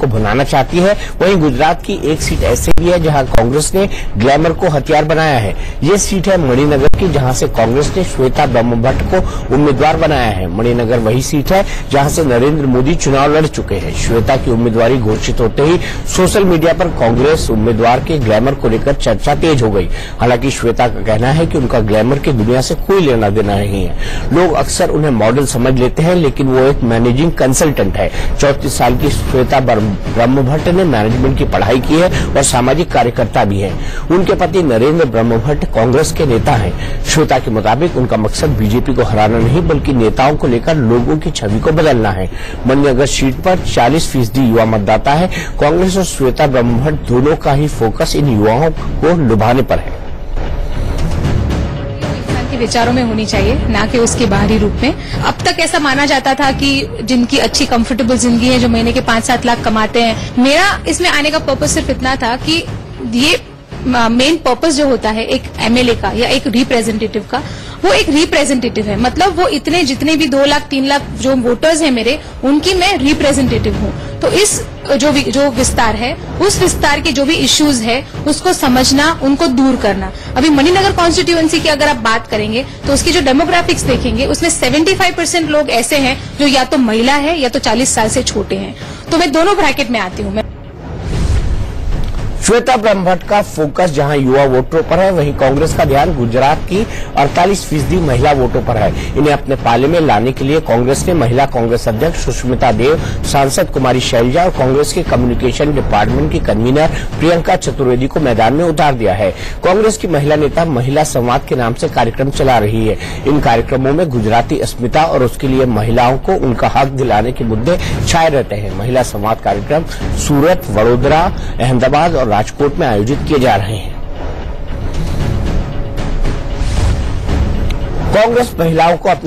को भुनाना चाहती है, वहीं गुजरात की एक सीट ऐसी भी है जहाँ कांग्रेस ने ग्लैमर को हथियार बनाया है। ये सीट है मणिनगर की, जहाँ से कांग्रेस ने श्वेता ब्रह्मभट्ट को उम्मीदवार बनाया है। मणिनगर वही सीट है जहाँ से नरेंद्र मोदी चुनाव लड़ चुके हैं। श्वेता की उम्मीदवारी घोषित होते ही सोशल मीडिया पर कांग्रेस उम्मीदवार के ग्लैमर को लेकर चर्चा तेज हो गई। हालाँकि श्वेता का कहना है कि उनका ग्लैमर की दुनिया से कोई लेना देना नहीं है। लोग अक्सर उन्हें मॉडल समझ लेते हैं, लेकिन वो एक मैनेजिंग कंसल्टेंट है। चौतीस साल की श्वेता ब्रह्मभट्ट ने मैनेजमेंट की पढ़ाई की है और सामाजिक कार्यकर्ता भी है। उनके पति नरेंद्र ब्रह्मभट्ट कांग्रेस के नेता हैं। श्वेता के मुताबिक उनका मकसद बीजेपी को हराना नहीं, बल्कि नेताओं को लेकर लोगों की छवि को बदलना है। मणिनगर सीट पर 40 फ़ीसदी युवा मतदाता है, कांग्रेस और श्वेता ब्रह्मभट्ट दोनों का ही फोकस इन युवाओं को लुभाने पर है। विचारों में होनी चाहिए, ना कि उसके बाहरी रूप में। अब तक ऐसा माना जाता था कि जिनकी अच्छी कंफर्टेबल ज़िंदगी है, जो महीने के पाँच सात लाख कमाते हैं, मेरा इसमें आने का पर्पज सिर्फ़ इतना था कि ये मेन पर्पस जो होता है एक एमएलए का या एक रिप्रेजेंटेटिव का, वो एक रिप्रेजेंटेटिव है। मतलब वो इतने जितने भी दो लाख, तीन लाख जो वोटर्स हैं मेरे, उनकी मैं रिप्रेजेंटेटिव हूँ। तो इस जो जो विस्तार है, उस विस्तार के जो भी इश्यूज़ है, उसको समझना, उनको दूर करना। अभी मणिनगर कॉन्स्टिट्यूएंसी की अगर आप बात करेंगे तो उसकी जो डेमोग्राफिक्स देखेंगे, उसमें 75 परसेंट लोग ऐसे हैं, जो या तो महिला है या तो 40 साल से छोटे हैं। तो मैं दोनों ब्रैकेट में आती हूँ। मैं श्वेता ब्रह्मभट्ट का फोकस जहाँ युवा वोटरों पर है, वहीं कांग्रेस का ध्यान गुजरात की 48 फ़ीसदी महिला वोटों पर है। इन्हें अपने पाले में लाने के लिए कांग्रेस ने महिला कांग्रेस अध्यक्ष सुष्मिता देव, सांसद कुमारी शैलजा और कांग्रेस के कम्युनिकेशन डिपार्टमेंट की कन्वीनर प्रियंका चतुर्वेदी को मैदान में उतार दिया है। कांग्रेस की महिला नेता महिला संवाद के नाम से कार्यक्रम चला रही है। इन कार्यक्रमों में गुजराती अस्मिता और उसके लिए महिलाओं को उनका हक दिलाने के मुद्दे छाये रहते हैं। महिला संवाद कार्यक्रम सूरत, वडोदरा, अहमदाबाद और राजकोट में आयोजित किए जा रहे हैं। कांग्रेस महिलाओं को अपने